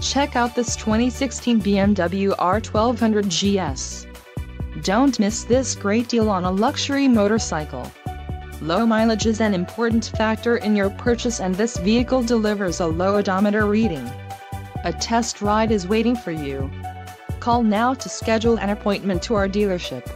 Check out this 2016 BMW R1200 GS. Don't miss this great deal on a luxury motorcycle. Low mileage is an important factor in your purchase and this vehicle delivers a low odometer reading. A test ride is waiting for you. Call now to schedule an appointment to our dealership.